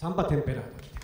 サンバテンペラード来て